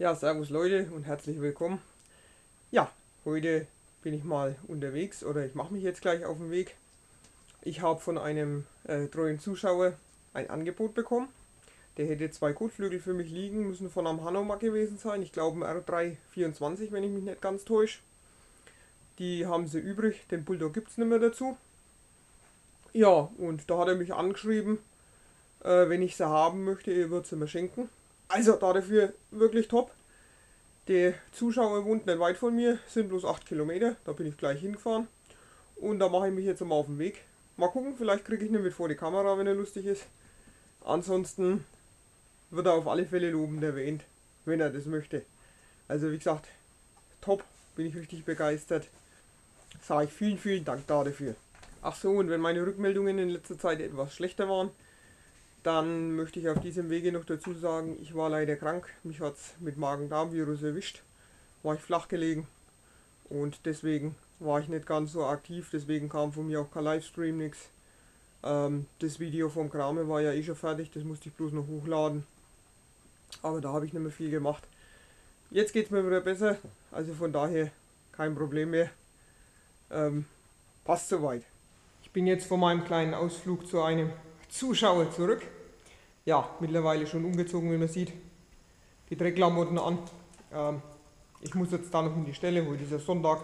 Ja, servus Leute und herzlich willkommen. Ja, heute bin ich mal unterwegs oder ich mache mich jetzt gleich auf den Weg. Ich habe von einem äh, treuen Zuschauer ein Angebot bekommen. Der hätte zwei Kotflügel für mich liegen, müssen von einem Hanomag gewesen sein. Ich glaube ein R324, wenn ich mich nicht ganz täusche. Die haben sie übrig, den Bulldog gibt es nicht mehr dazu. Ja, und da hat er mich angeschrieben, äh, wenn ich sie haben möchte, er wird sie mir schenken. Also dafür wirklich top. Der Zuschauer wohnt nicht weit von mir, sind bloß 8 Kilometer, da bin ich gleich hingefahren. Und da mache ich mich jetzt mal auf den Weg. Mal gucken, vielleicht kriege ich ihn mit vor die Kamera, wenn er lustig ist. Ansonsten wird er auf alle Fälle lobend erwähnt, wenn er das möchte. Also wie gesagt, top, bin ich richtig begeistert. Sage ich vielen, vielen Dank dafür. Ach so, und wenn meine Rückmeldungen in letzter Zeit etwas schlechter waren, dann möchte ich auf diesem Wege noch dazu sagen, ich war leider krank. Mich hat es mit Magen-Darm-Virus erwischt. War ich flach gelegen. Und deswegen war ich nicht ganz so aktiv. Deswegen kam von mir auch kein Livestream, nichts. Ähm, das Video vom Krame war ja eh schon fertig. Das musste ich bloß noch hochladen. Aber da habe ich nicht mehr viel gemacht. Jetzt geht es mir wieder besser. Also von daher kein Problem mehr. Ähm, passt soweit. Ich bin jetzt von meinem kleinen Ausflug zu einem Zuschauer zurück. Ja, mittlerweile schon umgezogen, wie man sieht. Die Dreckklamotten an. Ähm, ich muss jetzt da noch in die Stelle, ist ja Sonntag.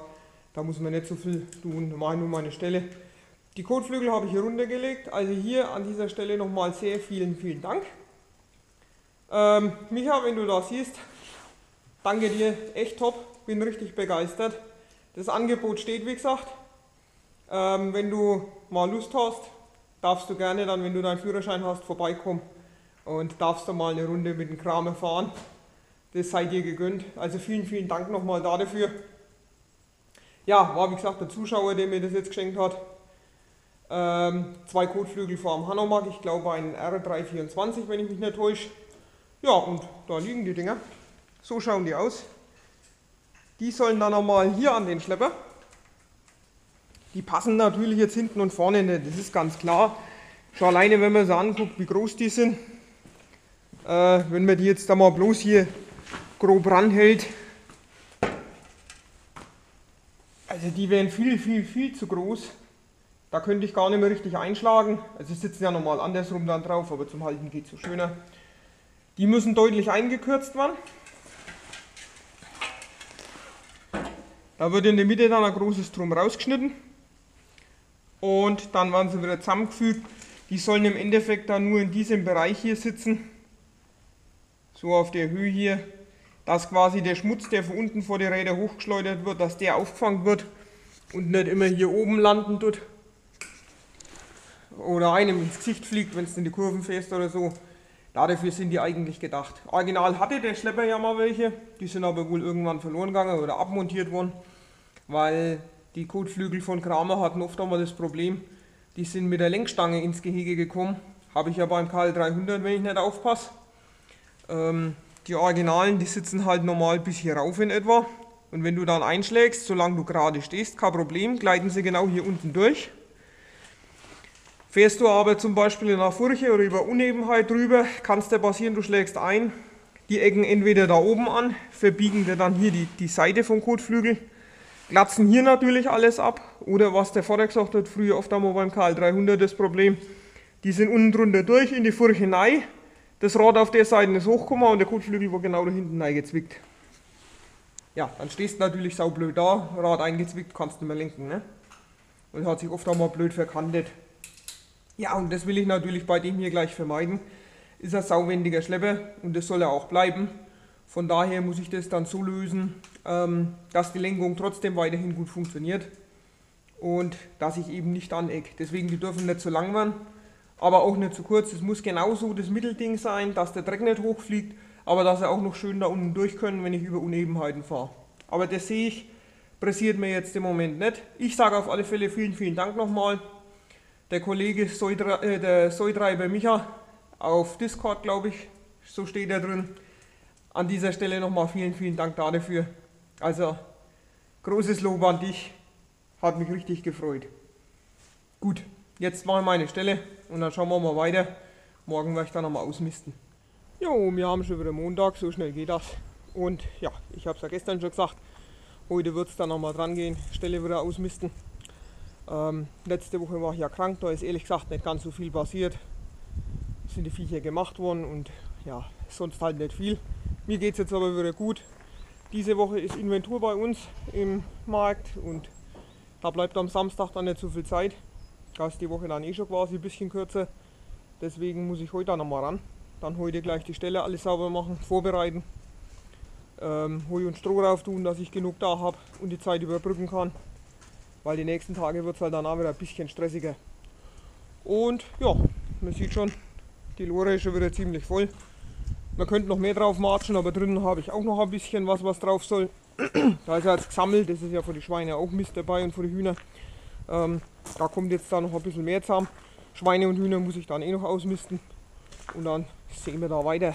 Da muss man nicht so viel tun, mache nur meine Stelle. Die Kotflügel habe ich hier runtergelegt. Also hier an dieser Stelle nochmal sehr vielen, vielen Dank. Ähm, Micha, wenn du da siehst, danke dir, echt top, bin richtig begeistert. Das Angebot steht, wie gesagt. Ähm, wenn du mal Lust hast, darfst du gerne dann, wenn du deinen Führerschein hast, vorbeikommen und darfst du mal eine Runde mit dem Kramer fahren. Das sei dir gegönnt. Also vielen, vielen Dank nochmal dafür. Ja, war wie gesagt der Zuschauer, der mir das jetzt geschenkt hat. Ähm, zwei Kotflügel vom Hanomag, ich glaube ein R324, wenn ich mich nicht täusche. Ja, und da liegen die Dinger. So schauen die aus. Die sollen dann nochmal hier an den Schlepper. Die passen natürlich jetzt hinten und vorne nicht, das ist ganz klar. Schon alleine, wenn man sie anguckt, wie groß die sind. Äh, wenn man die jetzt da mal bloß hier grob ranhält. Also die wären viel, viel, viel zu groß. Da könnte ich gar nicht mehr richtig einschlagen. Also sitzen ja normal andersrum dann drauf, aber zum Halten geht es so schöner. Die müssen deutlich eingekürzt werden. Da wird in der Mitte dann ein großes Drum rausgeschnitten und dann werden sie wieder zusammengefügt. Die sollen im Endeffekt dann nur in diesem Bereich hier sitzen, so auf der Höhe hier, dass quasi der Schmutz, der von unten vor die Räder hochgeschleudert wird, dass der aufgefangen wird und nicht immer hier oben landen tut oder einem ins Gesicht fliegt, wenn es in die Kurven fährst oder so. Dafür sind die eigentlich gedacht. Original hatte der Schlepper ja mal welche, die sind aber wohl irgendwann verloren gegangen oder abmontiert worden, weil die Kotflügel von Kramer hatten oft einmal das Problem, die sind mit der Lenkstange ins Gehege gekommen. Habe ich ja beim KL300, wenn ich nicht aufpasse. Ähm, die Originalen, die sitzen halt normal bis hier rauf in etwa. Und wenn du dann einschlägst, solange du gerade stehst, kein Problem, gleiten sie genau hier unten durch. Fährst du aber zum Beispiel in einer Furche oder über Unebenheit drüber, kann es dir passieren, du schlägst ein, die Ecken entweder da oben an, verbiegen dir dann hier die, die Seite vom Kotflügel Glatzen hier natürlich alles ab. Oder was der Vater gesagt hat, früher oft einmal beim KL300 das Problem, die sind unten drunter durch in die Furche hinein. Das Rad auf der Seite ist hochgekommen und der Kotflügel war genau da hinten eingezwickt. Ja, dann stehst du natürlich saublöd da, Rad eingezwickt, kannst nicht mehr lenken. Ne? Und hat sich oft einmal blöd verkantet. Ja, und das will ich natürlich bei dem hier gleich vermeiden. Ist ein sauwendiger Schlepper und das soll er auch bleiben. Von daher muss ich das dann so lösen, ähm, dass die Lenkung trotzdem weiterhin gut funktioniert und dass ich eben nicht aneck. Deswegen, die dürfen nicht zu lang werden, aber auch nicht zu kurz. Es muss genauso das Mittelding sein, dass der Dreck nicht hochfliegt, aber dass er auch noch schön da unten durch können, wenn ich über Unebenheiten fahre. Aber das sehe ich, pressiert mir jetzt im Moment nicht. Ich sage auf alle Fälle vielen, vielen Dank nochmal. Der Kollege Soidre, äh, der Soitreiber Micha auf Discord, glaube ich, so steht er drin. An dieser Stelle nochmal vielen, vielen Dank dafür. Also großes Lob an dich, hat mich richtig gefreut. Gut, jetzt mache ich meine Stelle und dann schauen wir mal weiter. Morgen werde ich dann nochmal ausmisten. Jo, wir haben schon wieder Montag, so schnell geht das. Und ja, ich habe es ja gestern schon gesagt, heute wird es dann nochmal dran gehen, Stelle wieder ausmisten. Ähm, letzte Woche war ich ja krank, da ist ehrlich gesagt nicht ganz so viel passiert. Sind die Viecher gemacht worden und ja, sonst halt nicht viel. Mir geht es jetzt aber wieder gut. Diese Woche ist Inventur bei uns im Markt und da bleibt am Samstag dann nicht so viel Zeit. Da ist die Woche dann eh schon quasi ein bisschen kürzer. Deswegen muss ich heute auch nochmal ran. Dann heute gleich die Stelle alles sauber machen, vorbereiten. Ähm, Heu und Stroh drauf tun, dass ich genug da habe und die Zeit überbrücken kann. Weil die nächsten Tage wird es halt dann auch wieder ein bisschen stressiger. Und ja, man sieht schon, die Lore ist schon wieder ziemlich voll. Man könnte noch mehr drauf marschen, aber drinnen habe ich auch noch ein bisschen was, was drauf soll. da ist ja jetzt gesammelt, das ist ja für die Schweine auch Mist dabei und für die Hühner. Ähm, da kommt jetzt da noch ein bisschen mehr zusammen. Schweine und Hühner muss ich dann eh noch ausmisten. Und dann sehen wir da weiter.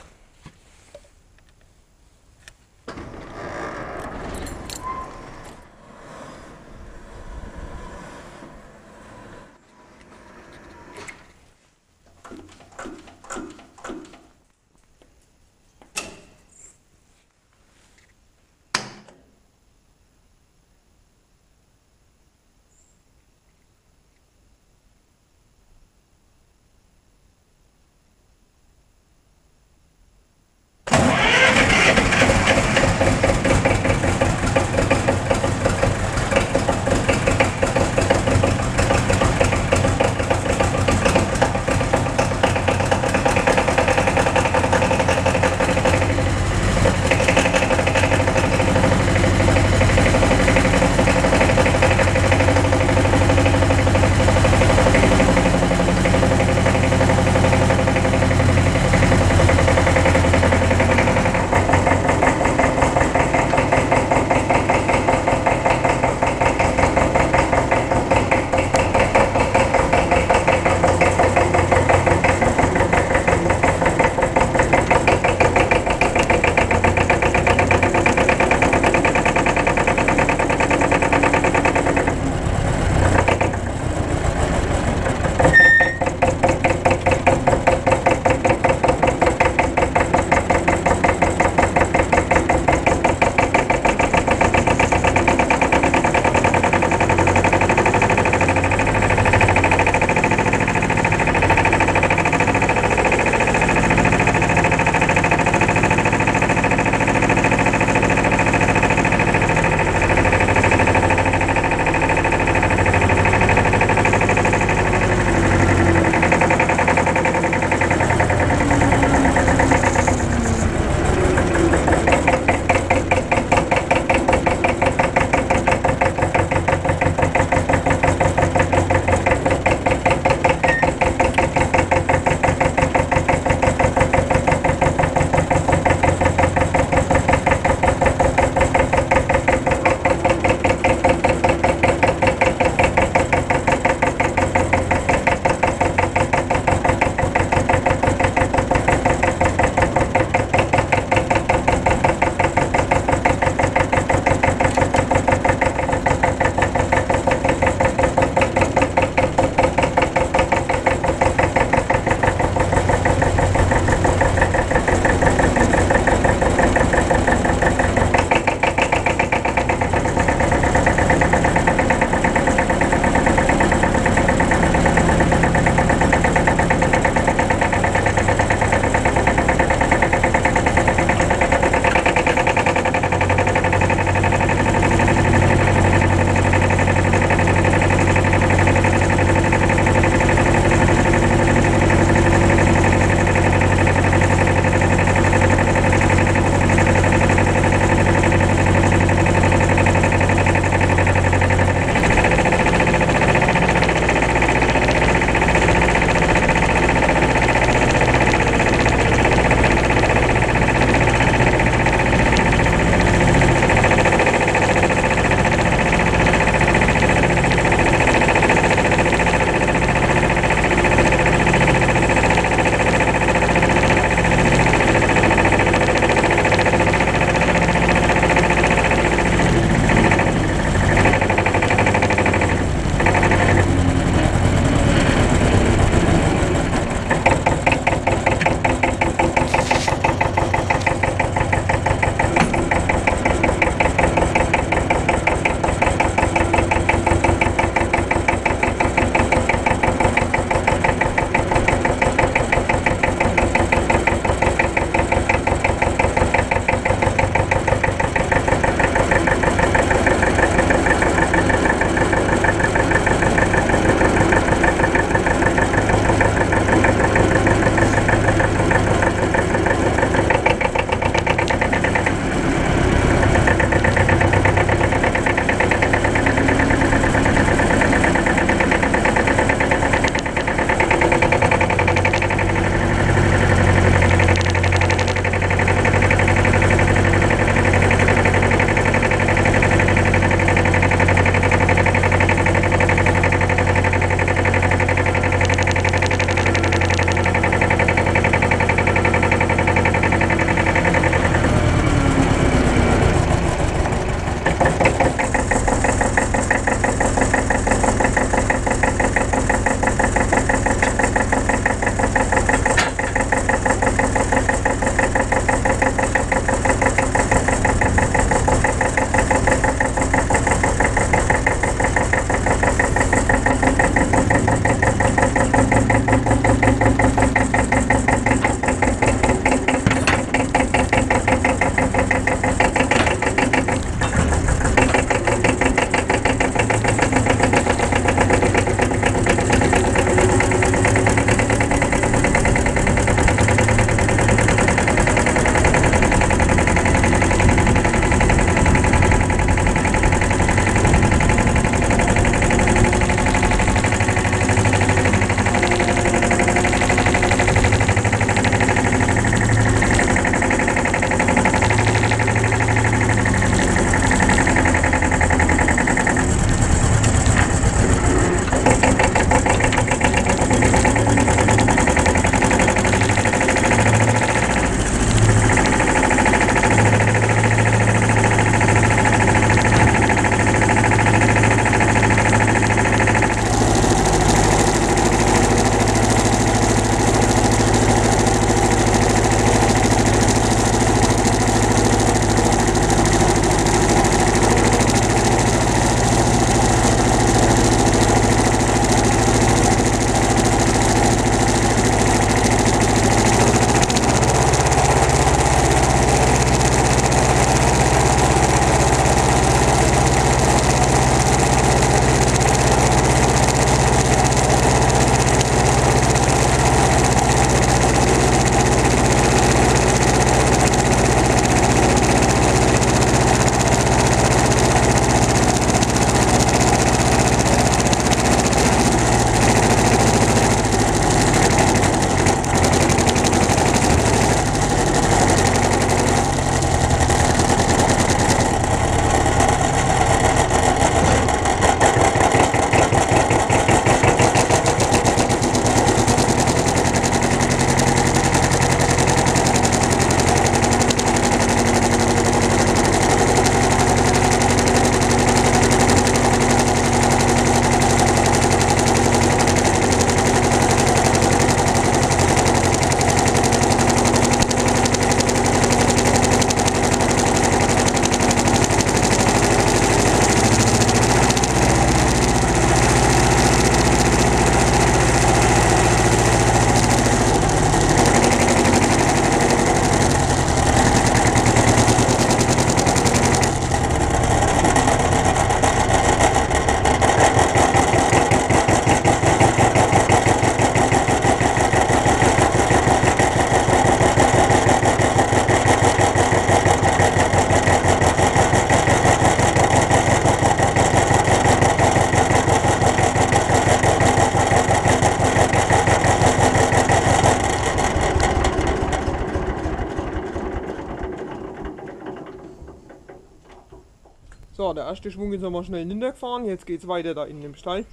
Erste Schwung ist einmal schnell hintergefahren. Jetzt geht es weiter da in dem Stall.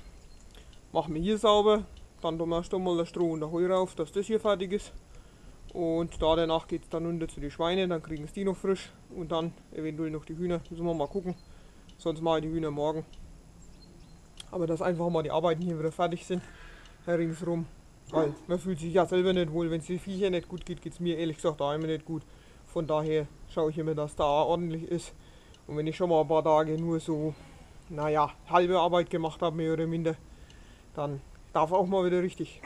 Machen wir hier sauber. Dann tun wir erst einmal das Stroh und der Heu rauf, dass das hier fertig ist. Und da danach geht es dann runter zu den Schweinen, dann kriegen es die noch frisch. Und dann eventuell noch die Hühner. Müssen wir mal gucken. Sonst ich die Hühner morgen. Aber dass einfach mal die Arbeiten hier wieder fertig sind, ringsrum. Weil man fühlt sich ja selber nicht wohl, wenn es den Viecher nicht gut geht, geht es mir ehrlich gesagt auch immer nicht gut. Von daher schaue ich immer, dass da ordentlich ist. Und wenn ich schon mal ein paar Tage nur so, naja, halbe Arbeit gemacht habe, mehr oder minder, dann darf auch mal wieder richtig.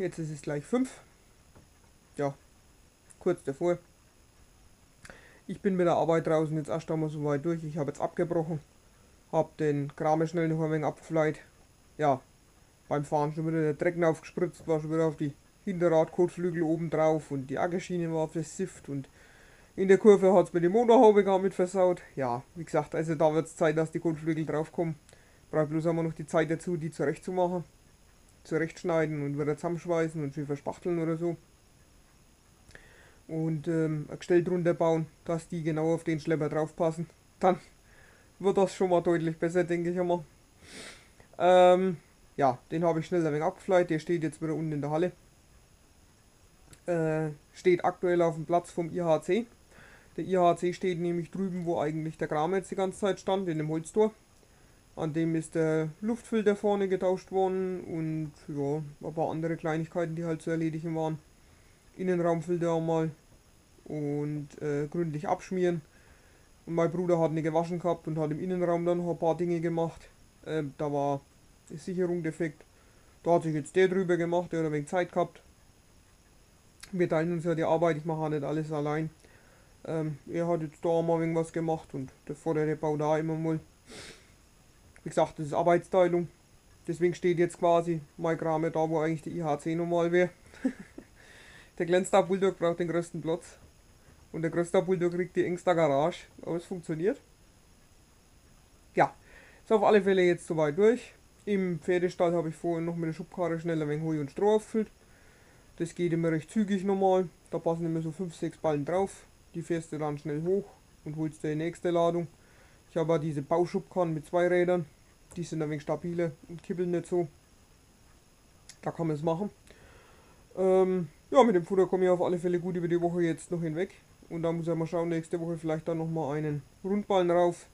Jetzt ist es gleich 5. Ja, kurz davor. Ich bin mit der Arbeit draußen jetzt erst einmal so weit durch. Ich habe jetzt abgebrochen. Hab den Kram schnell noch ein wenig abgefleit. Ja, beim Fahren schon wieder der Drecken aufgespritzt, war schon wieder auf die Hinterradkotflügel oben drauf und die Ackerschiene war versifft und in der Kurve hat es mir die Motorhaube gar mit versaut. Ja, wie gesagt, also da wird es Zeit, dass die Kotflügel draufkommen. Braucht bloß einmal noch die Zeit dazu, die zurechtzumachen. Zurechtschneiden und wieder zusammenschweißen und schön verspachteln oder so. Und ähm, ein Gestell drunter bauen, dass die genau auf den Schlepper draufpassen. Dann wird das schon mal deutlich besser, denke ich immer. Ähm, ja, den habe ich schnell ein wenig abgefleiht. Der steht jetzt wieder unten in der Halle. Äh, steht aktuell auf dem Platz vom IHC. Der IHC steht nämlich drüben, wo eigentlich der Kram jetzt die ganze Zeit stand, in dem Holztor. An dem ist der Luftfilter vorne getauscht worden und ja, ein paar andere Kleinigkeiten, die halt zu erledigen waren. Innenraumfilter einmal und äh, gründlich abschmieren. Und mein Bruder hat eine gewaschen gehabt und hat im Innenraum dann noch ein paar Dinge gemacht. Äh, da war die Sicherung defekt. Da hat sich jetzt der drüber gemacht, der hat ein wenig Zeit gehabt. Wir teilen uns ja die Arbeit, ich mache nicht alles allein. Ähm, er hat jetzt da mal irgendwas gemacht und der vordere Bau da immer mal. Wie gesagt, das ist Arbeitsteilung. Deswegen steht jetzt quasi mein Kram da, wo eigentlich die IHC normal wäre. der Glenstar Bulldog braucht den größten Platz. Und der größte Bulldog kriegt die engste Garage. Aber es funktioniert. Ja, ist auf alle Fälle jetzt soweit durch. Im Pferdestall habe ich vorhin noch mit der Schubkarre schnell ein wenig Heu und Stroh auffüllt. Das geht immer recht zügig normal. Da passen immer so 5-6 Ballen drauf. Die fährst du dann schnell hoch und holst dir die nächste Ladung. Ich habe diese Bauschubkarren mit zwei Rädern. Die sind ein wenig stabiler und kippeln nicht so. Da kann man es machen. Ähm, ja, mit dem Futter komme ich auf alle Fälle gut über die Woche jetzt noch hinweg. Und da muss ich mal schauen, nächste Woche vielleicht dann nochmal einen Rundballen rauf.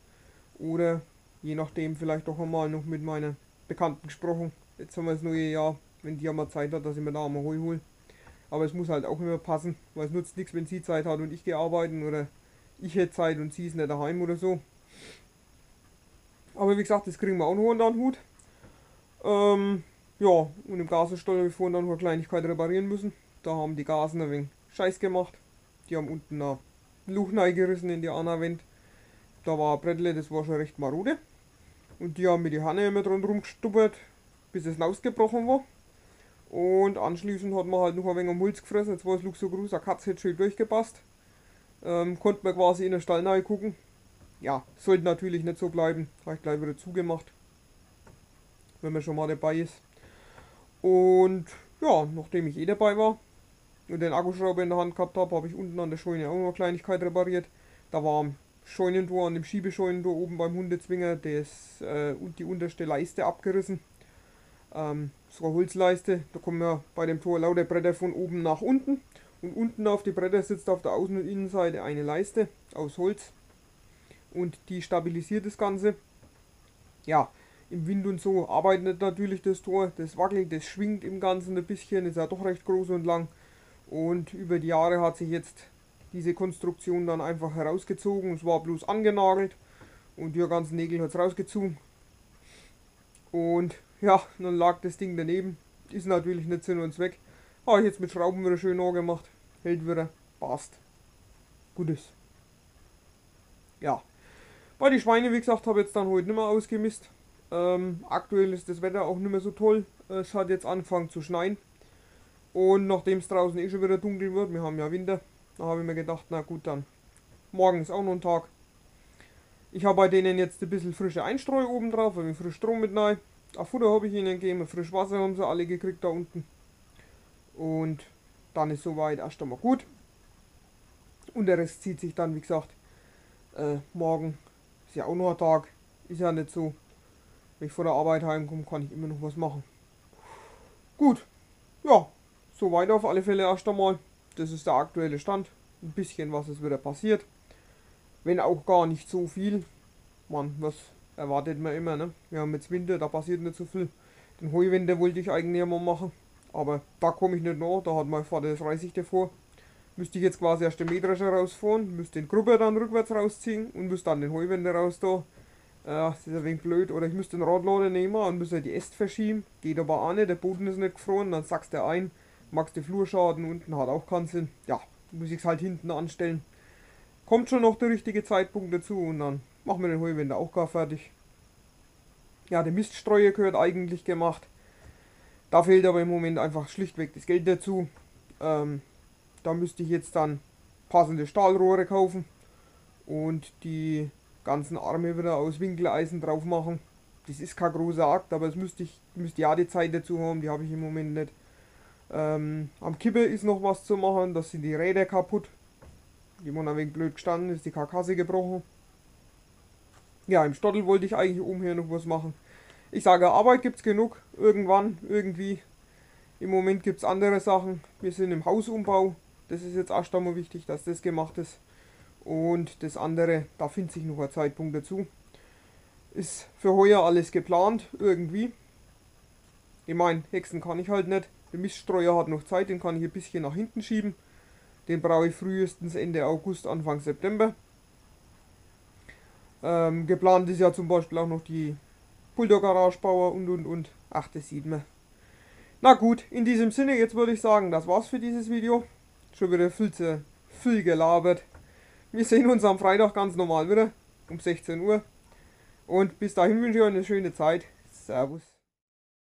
Oder je nachdem vielleicht doch einmal noch mit meiner Bekannten gesprochen. Jetzt haben wir das neue Jahr, wenn die mal Zeit hat, dass ich mir da mal Heu hole. Aber es muss halt auch immer passen, weil es nutzt nichts, wenn sie Zeit hat und ich gehe arbeiten oder ich hätte Zeit und sie ist nicht daheim oder so. Aber wie gesagt, das kriegen wir auch noch unter den Hut. Ähm, ja, und im Gasenstall habe ich vorhin dann noch eine Kleinigkeit reparieren müssen. Da haben die Gasen ein wenig Scheiß gemacht. Die haben unten ein Luch gerissen in die Anna-Wand. Da war ein Brettle, das war schon recht marode. Und die haben mit die Hanne immer dran rumgestuppert, bis es ausgebrochen war. Und anschließend hat man halt noch ein wenig am Holz gefressen. Jetzt war das Luch so groß, eine Katze hätte schön durchgepasst. Ähm, konnte man quasi in den Stall gucken. Ja, sollte natürlich nicht so bleiben. Habe ich gleich wieder zugemacht. Wenn man schon mal dabei ist. Und ja, nachdem ich eh dabei war und den Akkuschrauber in der Hand gehabt habe, habe ich unten an der Scheune auch noch eine Kleinigkeit repariert. Da war am Scheunentor, an dem Schiebescheunentor oben beim Hundezwinger das, äh, die unterste Leiste abgerissen. Ähm, so eine Holzleiste, da kommen ja bei dem Tor lauter Bretter von oben nach unten. Und unten auf die Bretter sitzt auf der Außen- und Innenseite eine Leiste aus Holz. Und die stabilisiert das Ganze. Ja, im Wind und so arbeitet natürlich das Tor. Das wackelt, das schwingt im Ganzen ein bisschen. Ist ja doch recht groß und lang. Und über die Jahre hat sich jetzt diese Konstruktion dann einfach herausgezogen. Es war bloß angenagelt. Und die ganzen Nägel hat es rausgezogen. Und ja, dann lag das Ding daneben. Ist natürlich nicht Sinn und Zweck. Habe ich jetzt mit Schrauben wieder schön angemacht. Hält wieder. Passt. Gutes. Ja. Bei die Schweine, wie gesagt, habe jetzt dann heute nicht mehr ausgemisst. Ähm, aktuell ist das Wetter auch nicht mehr so toll. Es hat jetzt angefangen zu schneien. Und nachdem es draußen eh schon wieder dunkel wird, wir haben ja Winter, da habe ich mir gedacht, na gut, dann morgen ist auch noch ein Tag. Ich habe bei denen jetzt ein bisschen frische Einstreu oben drauf, ein frisch Strom mit rein. Auf Futter habe ich ihnen gegeben, frisch Wasser haben sie alle gekriegt da unten. Und dann ist soweit erst einmal gut. Und der Rest zieht sich dann, wie gesagt, äh, morgen ist ja auch noch ein Tag. Ist ja nicht so. Wenn ich vor der Arbeit heimkomme, kann ich immer noch was machen. Gut. Ja, soweit auf alle Fälle erst einmal. Das ist der aktuelle Stand. Ein bisschen was ist wieder passiert. Wenn auch gar nicht so viel. Man, was erwartet man immer, ne? Wir haben jetzt Winter, da passiert nicht so viel. Den Heuwende wollte ich eigentlich mal machen. Aber da komme ich nicht nach, da hat mein Vater das Reisig davor. Müsste ich jetzt quasi erst den Mähdrescher rausfahren, müsste den Gruppe dann rückwärts rausziehen und müsste dann den Heuwende raus da Ja, das ist ein wenig blöd. Oder ich müsste den Radlader nehmen und müsste die Äste verschieben. Geht aber auch nicht, der Boden ist nicht gefroren. Dann sagst du ein, magst du Flurschaden, unten hat auch keinen Sinn. Ja, muss ich es halt hinten anstellen. Kommt schon noch der richtige Zeitpunkt dazu und dann machen wir den Heuwender auch gar fertig. Ja, der Miststreuer gehört eigentlich gemacht. Da fehlt aber im Moment einfach schlichtweg das Geld dazu. Ähm, da müsste ich jetzt dann passende Stahlrohre kaufen und die ganzen Arme wieder aus Winkeleisen drauf machen. Das ist kein großer Akt, aber es müsste ich müsste ja die Zeit dazu haben, die habe ich im Moment nicht. Ähm, am Kippe ist noch was zu machen, das sind die Räder kaputt. Die waren ein wenig blöd gestanden, ist die Karkasse gebrochen. Ja, im Stottel wollte ich eigentlich umher noch was machen. Ich sage, Arbeit gibt es genug, irgendwann, irgendwie. Im Moment gibt es andere Sachen. Wir sind im Hausumbau. Das ist jetzt erst einmal wichtig, dass das gemacht ist. Und das andere, da findet sich noch ein Zeitpunkt dazu. Ist für heuer alles geplant, irgendwie. Ich meine, Hexen kann ich halt nicht. Der Miststreuer hat noch Zeit, den kann ich ein bisschen nach hinten schieben. Den brauche ich frühestens Ende August, Anfang September. Ähm, geplant ist ja zum Beispiel auch noch die Bulldog-Garagebauer und und und. Ach, das sieht man. Na gut, in diesem Sinne, jetzt würde ich sagen, das war's für dieses Video. Schon wieder viel zu viel gelabert. Wir sehen uns am Freitag ganz normal wieder um 16 Uhr. Und bis dahin wünsche ich euch eine schöne Zeit. Servus.